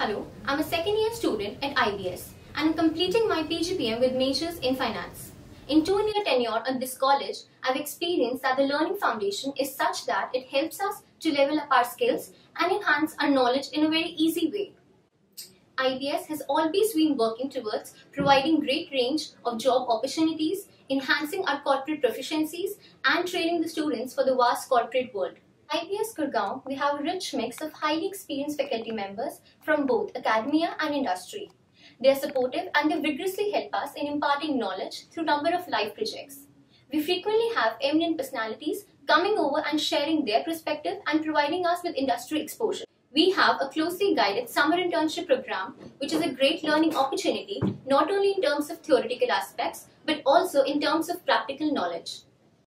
Hello, I'm a second year student at IBS and I'm completing my PGPM with majors in finance. In two year tenure at this college, I've experienced that the learning foundation is such that it helps us to level up our skills and enhance our knowledge in a very easy way. IBS has always been working towards providing great range of job opportunities, enhancing our corporate proficiencies, and training the students for the vast corporate world. IBS Gurgaon, we have a rich mix of highly experienced faculty members from both academia and industry. They are supportive and they vigorously help us in imparting knowledge through number of live projects. We frequently have eminent personalities coming over and sharing their perspective and providing us with industry exposure. We have a closely guided summer internship program, which is a great learning opportunity, not only in terms of theoretical aspects, but also in terms of practical knowledge.